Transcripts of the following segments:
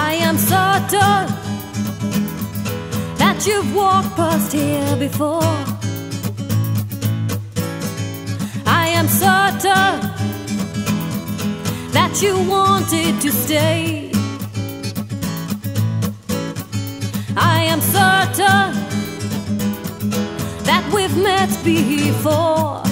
I am certain that you've walked past here before. I am certain that you wanted to stay. I am certain that we've met before.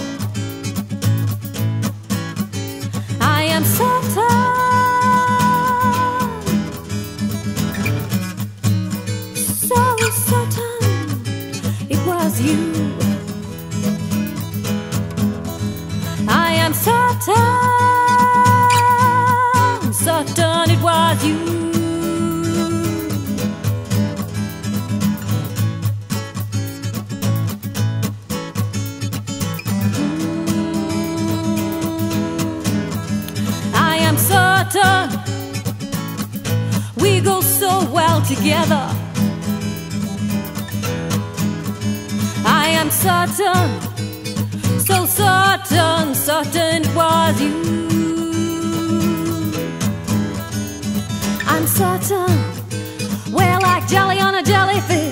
You. I am certain, certain it was you. I am certain we go so well together. Am certain, so certain, certain it was you. I'm certain we're like jelly on a jellyfish.